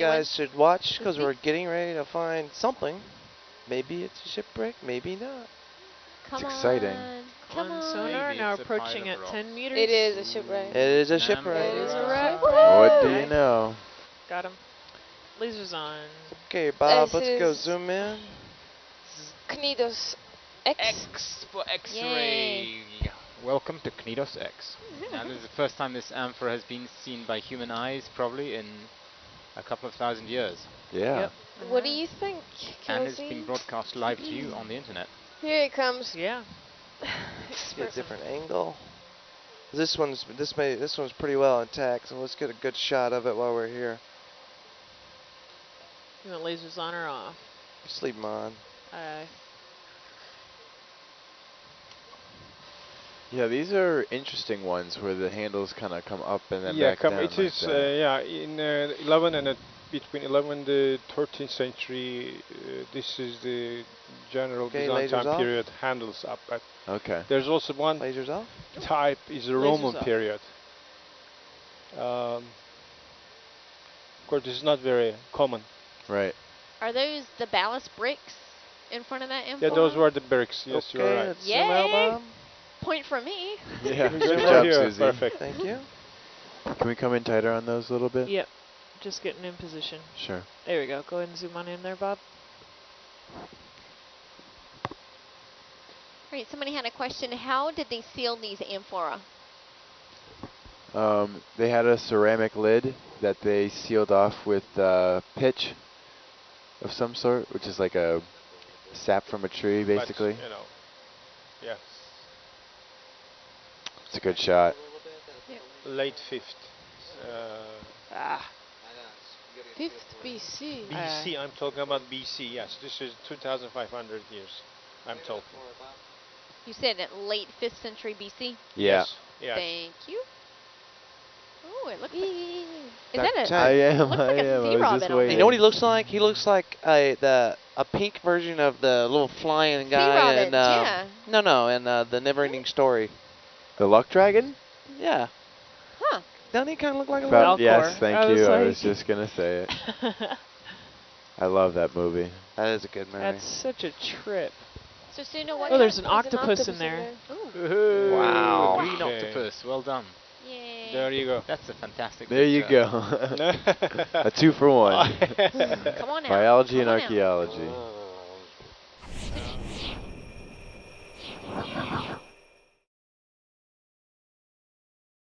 guys should watch because we're getting ready to find something. Maybe it's a shipwreck, maybe not. Come exciting. on. Come Come on, on. sonar now it's a pile approaching at 10 meters. It is a shipwreck. It is a shipwreck. It is a wreck. What do you know? Got him. Lasers on. Okay, Bob, This let's go zoom in. Knidos X. X for X-ray. Welcome to Knidos X. now this is the first time this amphora has been seen by human eyes, probably in a couple of thousand years, Yeah. Yep. What do you think, Kelsey? and it's being Kelsey? broadcast live to you on the internet. Here it comes. Yeah. Get a different angle. This one's this may this one's pretty well intact, so let's get a good shot of it while we're here. You want lasers on or off? Just leave 'em on. Uh, Yeah, these are interesting ones where the handles kind of come up and then yeah, back come, down it like is, uh, yeah, in uh, 11 and uh, between 11 and the 13th century, uh, this is the general Okay, design time off. period, handles up. But okay. there's also one Lasers off. type is the Roman off. period. Um, of course, this is not very common. Right. Are those the ballast bricks in front of that info? Yeah, those were the bricks. Yes, okay, you're right. let's Point for me. Yeah. Good job, here, Susie. Perfect. Thank you. Can we come in tighter on those a little bit? yep. Just getting in position. Sure. There we go. Go ahead and zoom on in there, Bob. All right, somebody had a question. How did they seal these amphora? Um, they had a ceramic lid that they sealed off with uh, pitch of some sort, which is like a sap from a tree, But, basically. you know, yeah, It's a good shot. late fifth. Uh, Ah. 5th BC. BC, I'm talking about BC. Yes, this is 2,500 years. I'm talking. You said at late 5th century BC? Yeah. Yes. yes. Thank you. Oh, it looks like... Is that a... I am. looks I like a am. sea I was robin just waiting. You know what he looks like? He looks like a the a pink version of the little flying Sea guy robins, in um, yeah. no no and uh, the Neverending Story. The luck dragon? Yeah. Huh. Doesn't he kind of look like a About- little? yes, thank I was you. I was just gonna say it. I love that movie. That is a good movie. That's such a trip. So so you know what Oh, there's kind- an octopus in there. Ooh. Wow. Green Okay. octopus, well done. Yay. There you go. That's a fantastic There you go. a two for one. Come on now. Biology Come and on archaeology.